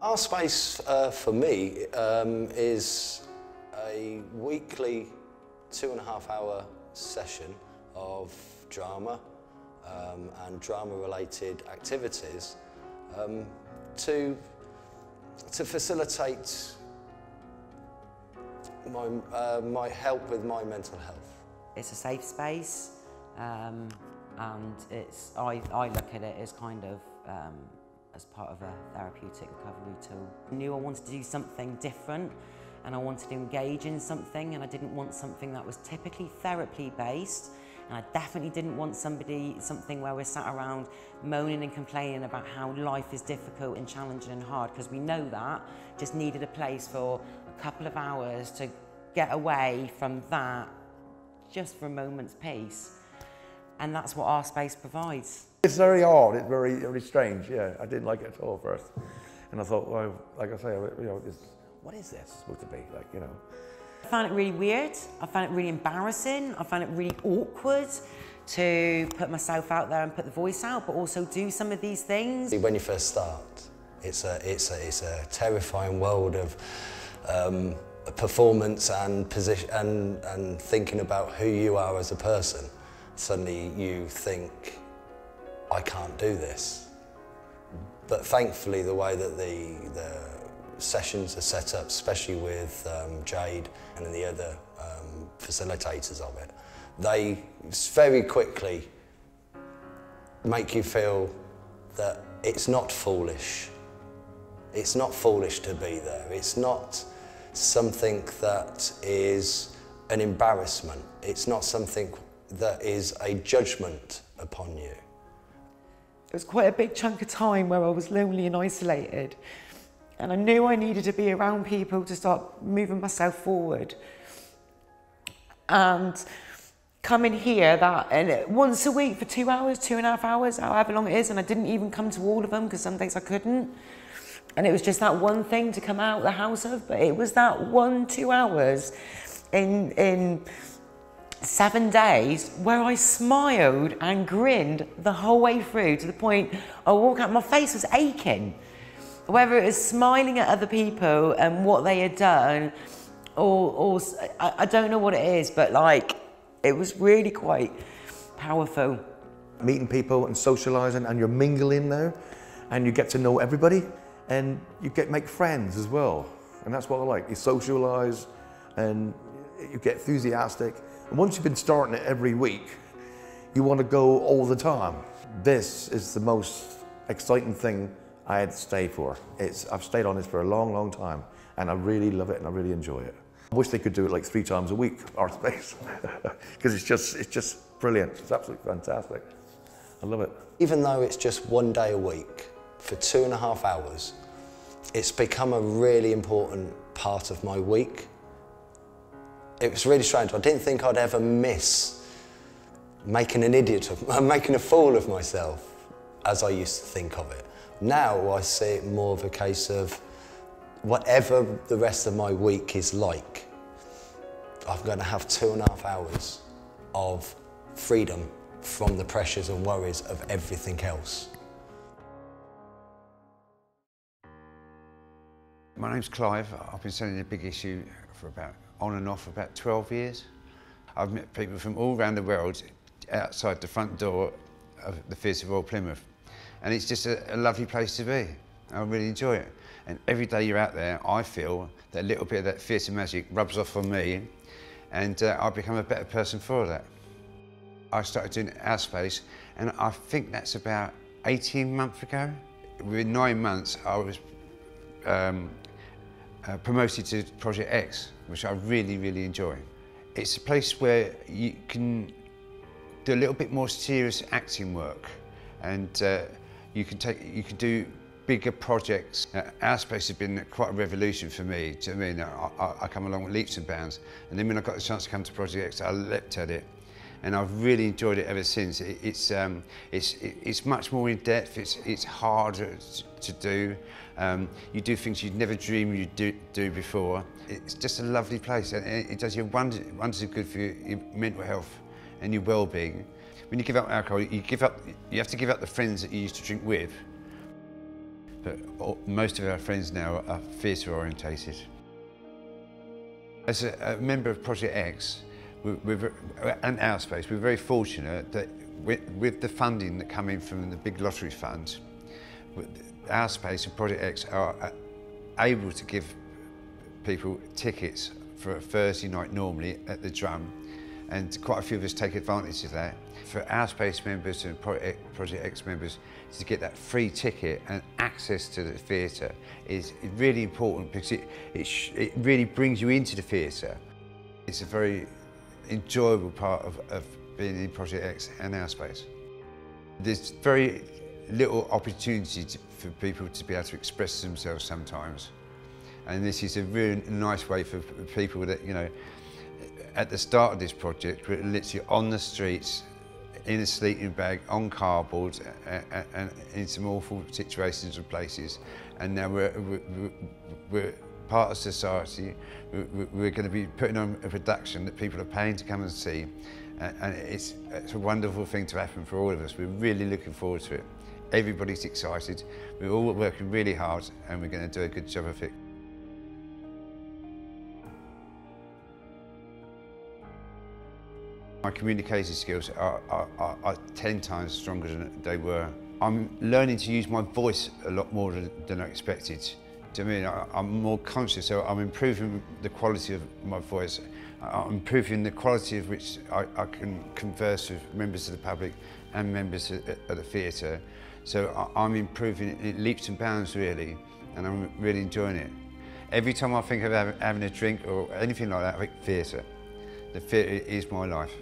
Our space uh, for me um, is a weekly two and a half hour session of drama um, and drama related activities um, to, to facilitate my, uh, my help with my mental health. It's a safe space um, and it's, I, I look at it as kind of um, as part of a therapeutic recovery tool. I knew I wanted to do something different and I wanted to engage in something and I didn't want something that was typically therapy based and I definitely didn't want somebody something where we're sat around moaning and complaining about how life is difficult and challenging and hard because we know that just needed a place for a couple of hours to get away from that just for a moment's peace and that's what our space provides. It's very odd, it's very, very strange, yeah. I didn't like it at all first. And I thought, well, like I say, you know, it's, what is this supposed to be? Like, you know. I found it really weird. I found it really embarrassing. I found it really awkward to put myself out there and put the voice out, but also do some of these things. When you first start, it's a, it's a, it's a terrifying world of um, performance and, position, and, and thinking about who you are as a person. Suddenly you think, I can't do this. But thankfully, the way that the, the sessions are set up, especially with um, Jade and the other um, facilitators of it, they very quickly make you feel that it's not foolish. It's not foolish to be there. It's not something that is an embarrassment. It's not something that is a judgment upon you. It was quite a big chunk of time where I was lonely and isolated. And I knew I needed to be around people to start moving myself forward. And coming here that and once a week for two hours, two and a half hours, however long it is, and I didn't even come to all of them because some days I couldn't. And it was just that one thing to come out the house of, but it was that one, two hours in in seven days where I smiled and grinned the whole way through to the point I walk out, my face was aching. Whether it was smiling at other people and what they had done, or, or I, I don't know what it is, but like, it was really quite powerful. Meeting people and socialising and you're mingling now and you get to know everybody and you get make friends as well. And that's what I like. You socialise and you get enthusiastic and once you've been starting it every week, you want to go all the time. This is the most exciting thing I had to stay for. It's, I've stayed on this for a long, long time, and I really love it and I really enjoy it. I wish they could do it like three times a week, our space, because it's just, it's just brilliant. It's absolutely fantastic. I love it. Even though it's just one day a week, for two and a half hours, it's become a really important part of my week it was really strange. I didn't think I'd ever miss making an idiot of, making a fool of myself as I used to think of it. Now I see it more of a case of whatever the rest of my week is like, I'm going to have two and a half hours of freedom from the pressures and worries of everything else. My name's Clive. I've been selling a big issue for about on and off for about 12 years. I've met people from all around the world outside the front door of the Theatre of Royal Plymouth. And it's just a, a, lovely place to be. I really enjoy it. And every day you're out there, I feel that a little bit of that theatre magic rubs off on me and uh, I become a better person for that. I started doing our space and I think that's about 18 months ago. Within nine months, I was um, uh, promoted to Project X, which I really, really enjoy. It's a place where you can do a little bit more serious acting work and uh, you can take, you can do bigger projects. Uh, our space has been quite a revolution for me. Do you know I mean? I, I, I, come along with leaps and bounds and then when I got the chance to come to Project X, I leapt at it and I've really enjoyed it ever since. It, it's, um, it's, it, it's much more in depth, it's, it's harder to do. Um, you do things you'd never dream you'd do, do before. It's just a lovely place and it, does you wonders, wonders good for your, your mental health and your well-being. When you give up alcohol, you, give up, you have to give up the friends that you used to drink with. but all, most of our friends now are theatre orientated. As a, a, member of Project X we're, we're, and Our Space, we're very fortunate that with, with the funding that come in from the big lottery funds, Our Space and Project X are uh, able to give people tickets for a Thursday night normally at the Drum and quite a few of us take advantage of that. For our space members and Project X members to get that free ticket and access to the theatre is really important because it, it, it really brings you into the theatre. It's a very enjoyable part of, of being in Project X and our space. There's very little opportunity to, for people to be able to express themselves sometimes. And this is a really nice way for people that, you know, at the start of this project, we're literally on the streets, in a sleeping bag, on cardboard, and, in some awful situations and places. And now we're, we're, we're part of society. We're, going to be putting on a production that people are paying to come and see. And it's, it's a wonderful thing to happen for all of us. We're really looking forward to it. Everybody's excited. We're all working really hard and we're going to do a good job of it. My communication skills are, are, are, are 10 times stronger than they were. I'm learning to use my voice a lot more than, than I expected. Do you mean? I, am more conscious, so I'm improving the quality of my voice. I'm improving the quality of which I, I can converse with members of the public and members of, of the theatre. So I, I'm improving it leaps and bounds really, and I'm really enjoying it. Every time I think of having a drink or anything like that, I think theatre. The theatre is my life.